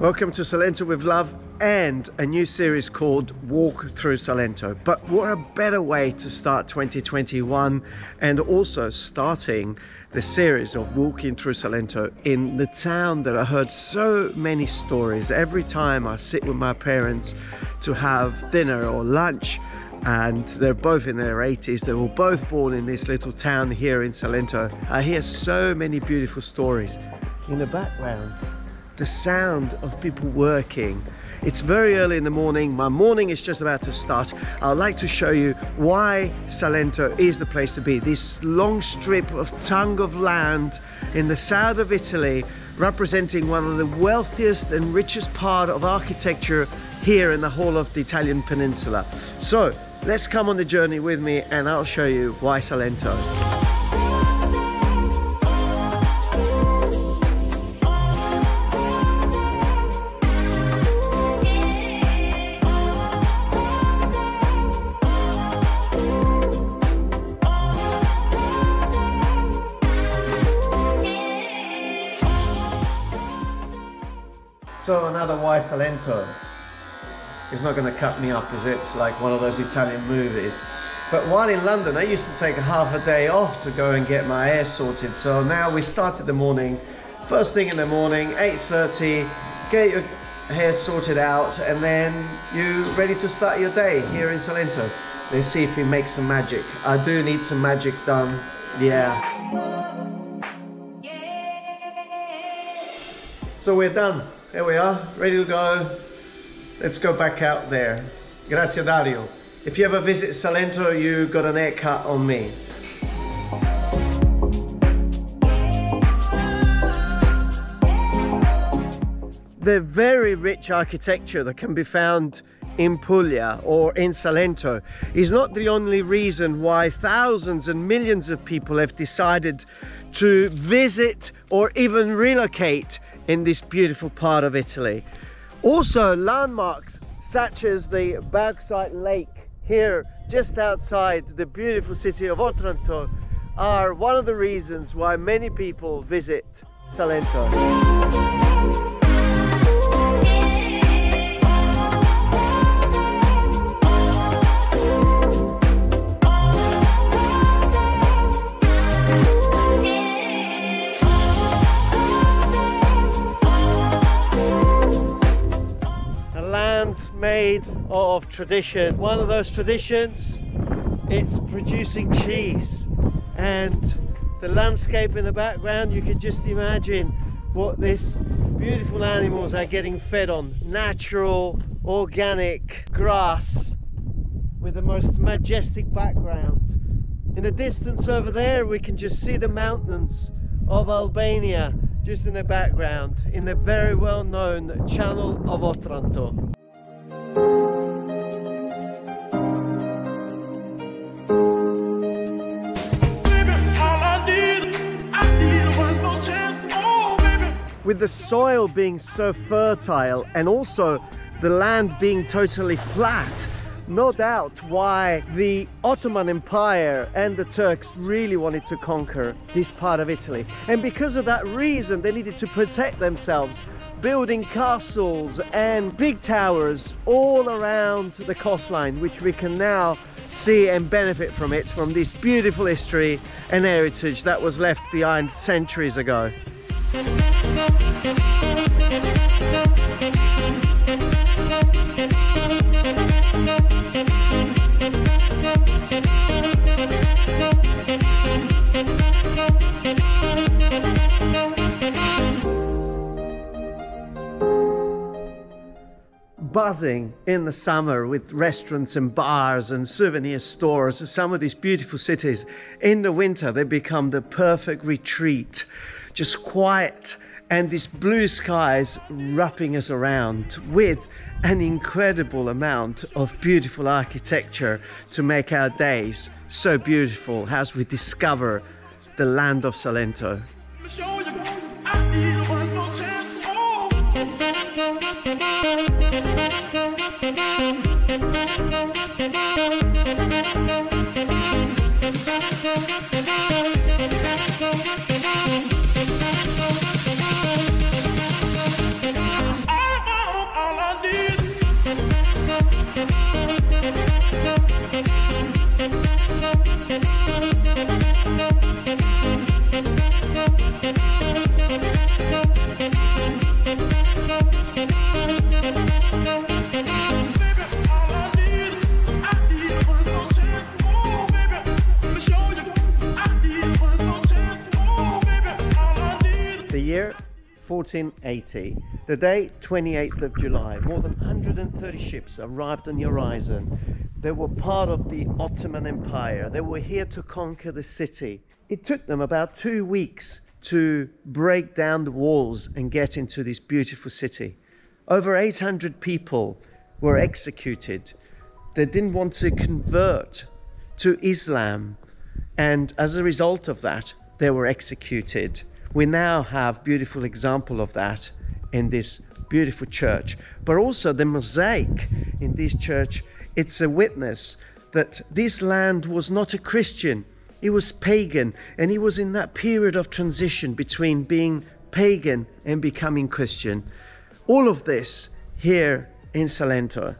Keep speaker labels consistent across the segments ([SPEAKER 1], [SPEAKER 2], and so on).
[SPEAKER 1] Welcome to Salento with Love and a new series called Walk Through Salento. But what a better way to start 2021 and also starting the series of Walking Through Salento in the town that I heard so many stories every time I sit with my parents to have dinner or lunch and they're both in their 80s. They were both born in this little town here in Salento. I hear so many beautiful stories in the background the sound of people working. It's very early in the morning. My morning is just about to start. I'd like to show you why Salento is the place to be. This long strip of tongue of land in the south of Italy, representing one of the wealthiest and richest part of architecture here in the whole of the Italian peninsula. So let's come on the journey with me and I'll show you why Salento. So another Y Salento is not going to cut me up as it's like one of those Italian movies. But while in London, I used to take half a day off to go and get my hair sorted. So now we started the morning, first thing in the morning, 8.30, get your hair sorted out, and then you ready to start your day here in Salento. Let's see if we make some magic. I do need some magic done. Yeah. So we're done. There we are, ready to go. Let's go back out there. Grazie Dario. If you ever visit Salento, you got an haircut on me. The very rich architecture that can be found in Puglia or in Salento is not the only reason why thousands and millions of people have decided to visit or even relocate in this beautiful part of Italy. Also landmarks such as the Bauxite Lake here just outside the beautiful city of Otranto are one of the reasons why many people visit Salento. Of tradition. One of those traditions, it's producing cheese. And the landscape in the background, you can just imagine what these beautiful animals are getting fed on. Natural, organic grass with the most majestic background. In the distance over there, we can just see the mountains of Albania just in the background in the very well known channel of Otranto. With the soil being so fertile and also the land being totally flat, no doubt why the Ottoman Empire and the Turks really wanted to conquer this part of Italy. And because of that reason, they needed to protect themselves, building castles and big towers all around the coastline, which we can now see and benefit from it, from this beautiful history and heritage that was left behind centuries ago. Thank you. Buzzing in the summer with restaurants and bars and souvenir stores. Some of these beautiful cities in the winter they become the perfect retreat just quiet and these blue skies wrapping us around with an incredible amount of beautiful architecture to make our days so beautiful as we discover the land of Salento. 1480, the day 28th of July, more than 130 ships arrived on the horizon. They were part of the Ottoman Empire. They were here to conquer the city. It took them about two weeks to break down the walls and get into this beautiful city. Over 800 people were executed. They didn't want to convert to Islam, and as a result of that, they were executed we now have beautiful example of that in this beautiful church but also the mosaic in this church. It's a witness that this land was not a christian. It was pagan and it was in that period of transition between being pagan and becoming christian. All of this here in salento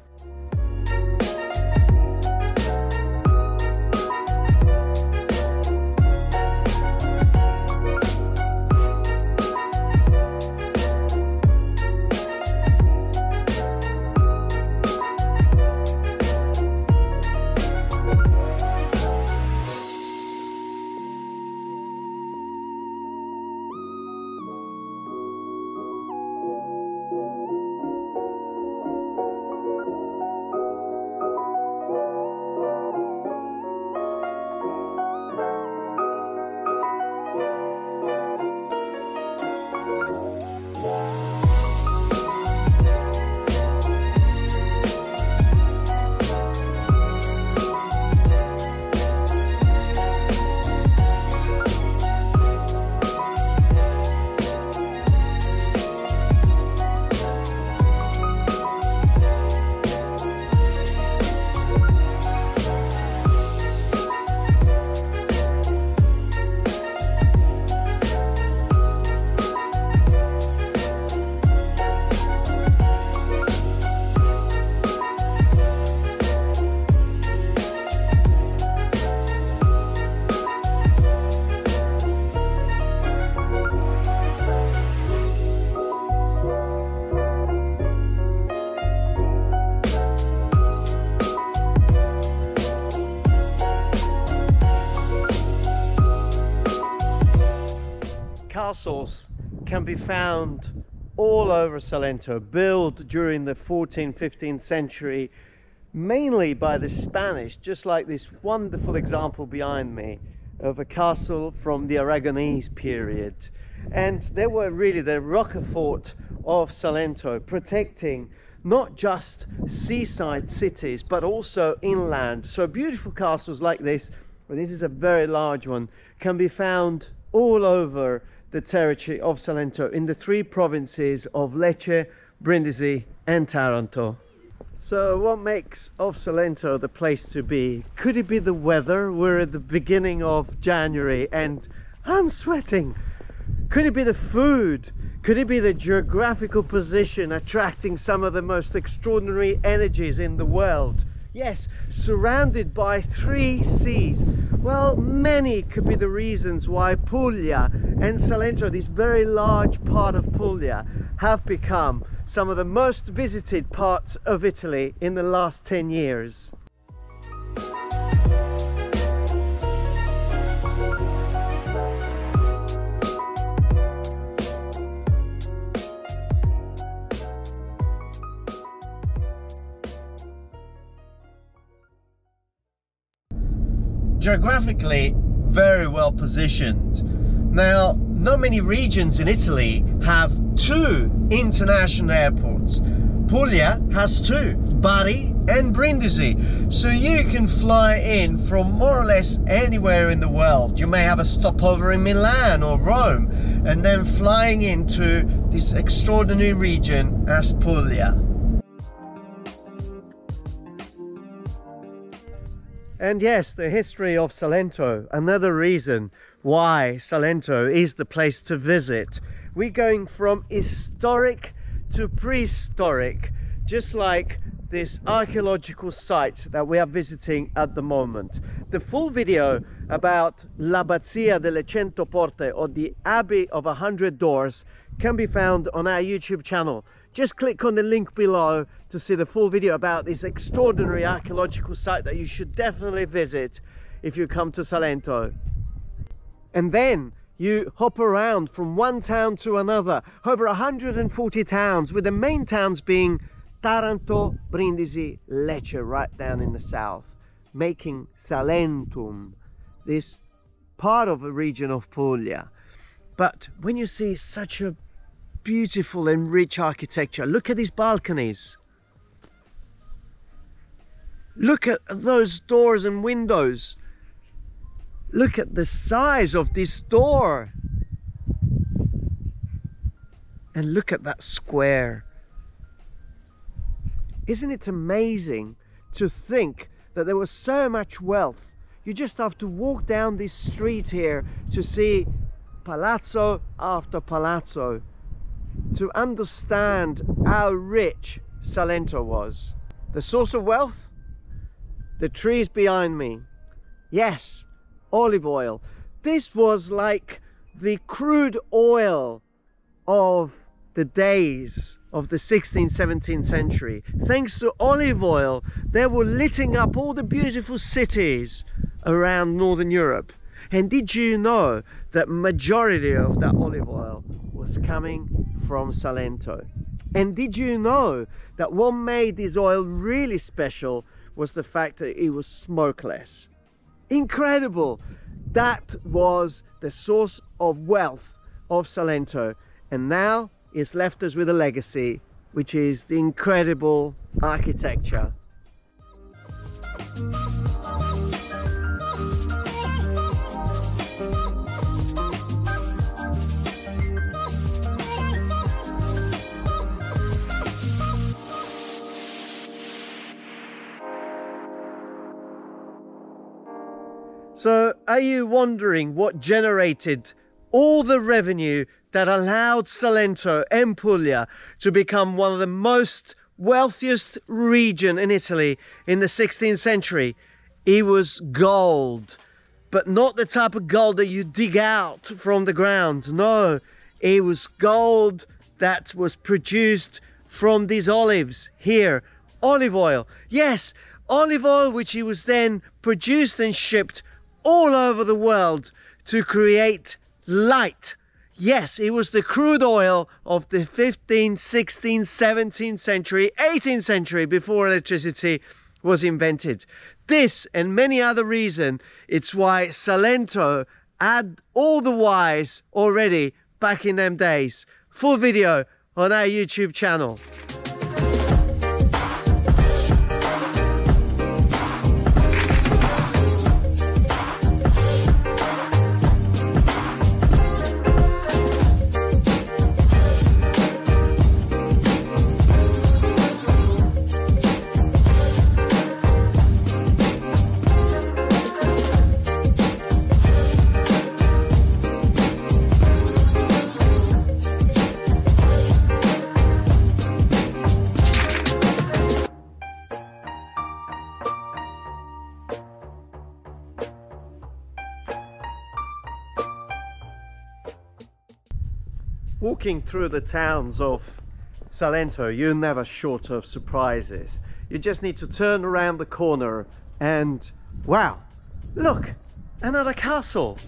[SPEAKER 1] castles can be found all over Salento, built during the 14th, 15th century, mainly by the Spanish, just like this wonderful example behind me of a castle from the Aragonese period. And they were really the Rochefort of Salento, protecting not just seaside cities, but also inland. So beautiful castles like this, well, this is a very large one, can be found all over the territory of Salento in the three provinces of Lecce, Brindisi and Taranto. So what makes of Salento the place to be? Could it be the weather? We're at the beginning of January and I'm sweating. Could it be the food? Could it be the geographical position attracting some of the most extraordinary energies in the world? Yes, surrounded by three seas. Well, many could be the reasons why Puglia and Salento, this very large part of Puglia, have become some of the most visited parts of Italy in the last 10 years. geographically very well positioned. Now, not many regions in Italy have two international airports. Puglia has two, Bari and Brindisi. So you can fly in from more or less anywhere in the world. You may have a stopover in Milan or Rome and then flying into this extraordinary region as Puglia. And yes, the history of Salento, another reason why Salento is the place to visit. We're going from historic to prehistoric, just like this archaeological site that we are visiting at the moment. The full video about l'Abbazia delle Cento Porte or the Abbey of a Hundred Doors can be found on our YouTube channel. Just click on the link below to see the full video about this extraordinary archaeological site that you should definitely visit if you come to Salento. And then you hop around from one town to another, over 140 towns, with the main towns being Taranto, Brindisi, Lecce, right down in the south, making Salentum, this part of the region of Puglia. But when you see such a beautiful and rich architecture, look at these balconies. Look at those doors and windows. Look at the size of this door. And look at that square. Isn't it amazing to think that there was so much wealth? You just have to walk down this street here to see palazzo after palazzo to understand how rich Salento was. The source of wealth? The trees behind me. Yes, olive oil. This was like the crude oil of the days of the 16th, 17th century. Thanks to olive oil, they were lighting up all the beautiful cities around Northern Europe. And did you know that majority of that olive oil was coming from Salento? And did you know that what made this oil really special was the fact that it was smokeless? Incredible! That was the source of wealth of Salento. And now it's left us with a legacy, which is the incredible architecture. So, are you wondering what generated all the revenue that allowed Salento and Puglia to become one of the most wealthiest region in Italy in the 16th century. It was gold, but not the type of gold that you dig out from the ground. No, it was gold that was produced from these olives here. Olive oil. Yes, olive oil which it was then produced and shipped all over the world to create light Yes, it was the crude oil of the 15th, 16th, 17th century, 18th century before electricity was invented. This and many other reasons, it's why Salento had all the whys already back in them days. Full video on our YouTube channel. Walking through the towns of Salento, you're never short of surprises. You just need to turn around the corner and wow, look, another castle.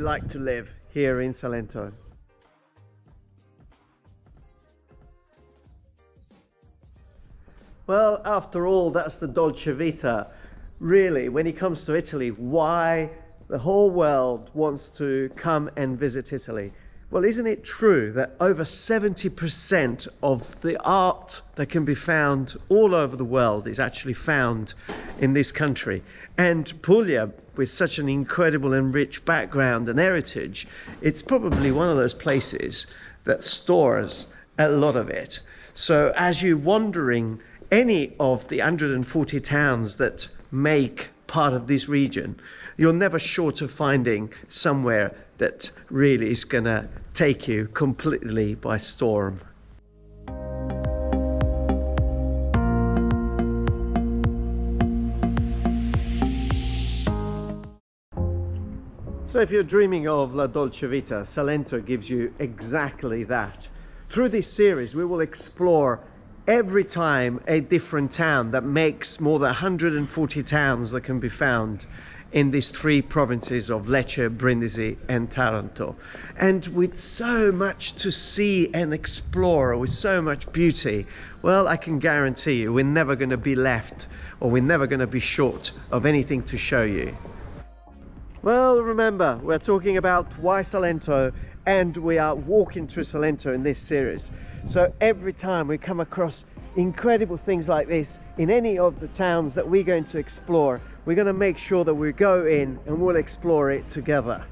[SPEAKER 1] Like to live here in Salento. Well, after all, that's the Dolce Vita. Really, when it comes to Italy, why the whole world wants to come and visit Italy. Well, isn't it true that over 70% of the art that can be found all over the world is actually found in this country? And Puglia, with such an incredible and rich background and heritage, it's probably one of those places that stores a lot of it. So, as you're wandering any of the 140 towns that make part of this region, you're never short of finding somewhere that really is going to take you completely by storm. So if you're dreaming of La Dolce Vita, Salento gives you exactly that. Through this series, we will explore every time a different town that makes more than 140 towns that can be found in these three provinces of Lecce, Brindisi, and Taranto. And with so much to see and explore, with so much beauty, well, I can guarantee you we're never going to be left or we're never going to be short of anything to show you. Well, remember, we're talking about why Salento and we are walking through Salento in this series. So every time we come across incredible things like this in any of the towns that we're going to explore, we're going to make sure that we go in and we'll explore it together.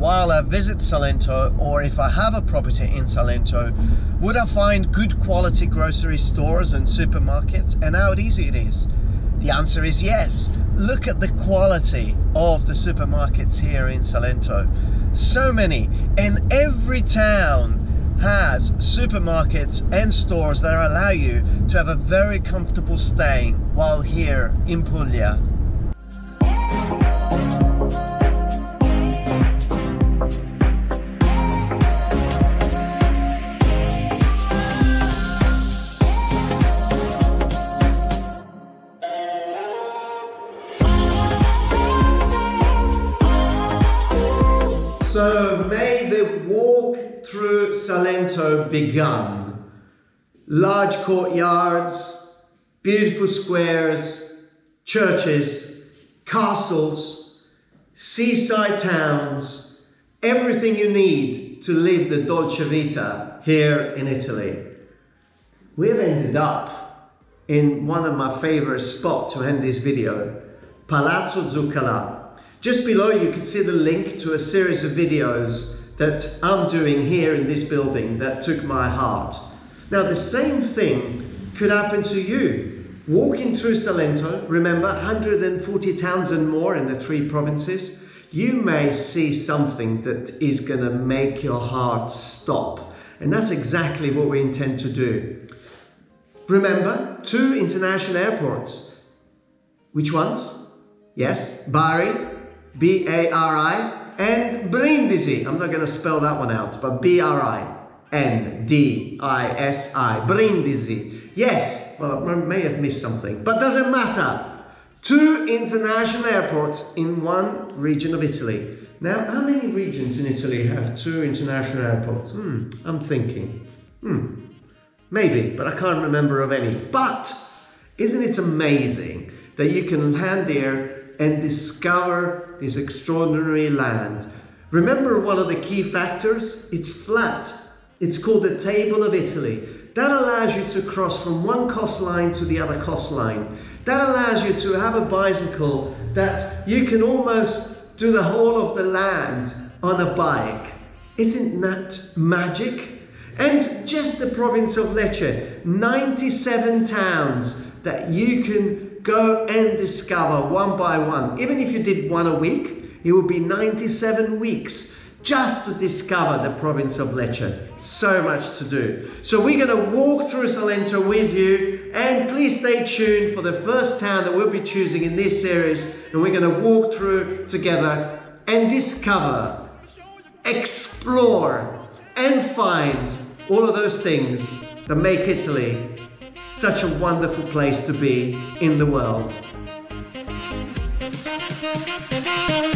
[SPEAKER 1] While I visit Salento, or if I have a property in Salento, would I find good quality grocery stores and supermarkets, and how easy it is? The answer is yes. Look at the quality of the supermarkets here in Salento. So many, and every town has supermarkets and stores that allow you to have a very comfortable staying while here in Puglia. Through Salento begun. Large courtyards, beautiful squares, churches, castles, seaside towns, everything you need to live the Dolce Vita here in Italy. We've ended up in one of my favorite spots to end this video, Palazzo Zuccalà. Just below you can see the link to a series of videos that I'm doing here in this building that took my heart. Now the same thing could happen to you. Walking through Salento, remember 140 towns and more in the three provinces, you may see something that is going to make your heart stop. And that's exactly what we intend to do. Remember, two international airports. Which ones? Yes, Bari B A R I, and Brindisi. I'm not going to spell that one out, but B R I N D I S I. Brindisi. Yes, well, I may have missed something, but doesn't matter. Two international airports in one region of Italy. Now, how many regions in Italy have two international airports? Hmm, I'm thinking. Hmm, maybe, but I can't remember of any. But isn't it amazing that you can land there and discover this extraordinary land. Remember one of the key factors? It's flat. It's called the Table of Italy. That allows you to cross from one coastline to the other coastline. That allows you to have a bicycle that you can almost do the whole of the land on a bike. Isn't that magic? And just the province of Lecce, 97 towns that you can go and discover one by one. Even if you did one a week, it would be 97 weeks just to discover the province of Lecce. So much to do. So we're going to walk through Salento with you and please stay tuned for the first town that we'll be choosing in this series and we're going to walk through together and discover, explore and find all of those things that make Italy such a wonderful place to be in the world.